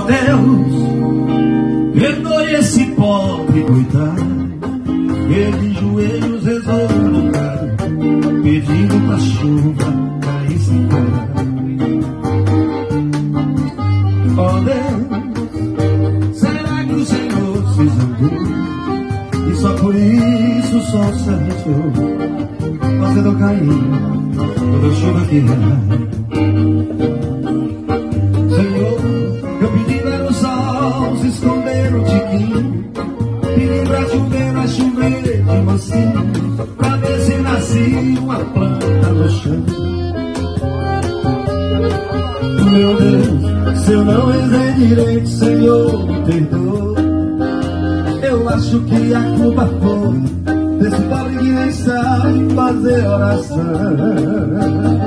Ó Deus, perdoe esse pobre coitado. Ele de joelhos rezou no lugar, pedindo pra chuva cair sem parar. Ó Deus, será que o Senhor se zangou? E só por isso o sol se arrastou, fazendo cair toda chuva que há. O sol se esconder no tiquinho, pedi pra chover, vai chover de mansinho, pra ver se nascia uma planta no chão. Meu Deus, se eu não rezei direito, Senhor, me perdoa. Eu acho que a culpa foi desse pobre que nem sabe fazer oração.